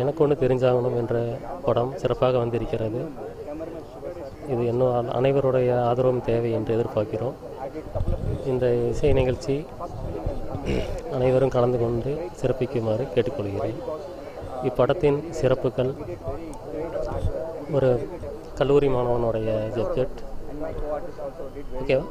எனக்கு ஒன்று தெரிஞ்சாகணும் என்ற படம் சிறப்பாக வந்திருக்கிறது. இது இன்னும் அனைவருடைய ஆதரவும் தேவை என்று எதிர்பார்க்கிறோம். இந்த இசை நிகழ்ச்சி அனைவரும் கலந்து கொண்டு சிறப்பிக்குமாறு கேட்டுக்கொள்கிறேன். இப்படத்தின் சிறப்புகள் ஒரு கல்லூரி மாணவனுடைய சப்ஜெக்ட் ஓகேவா?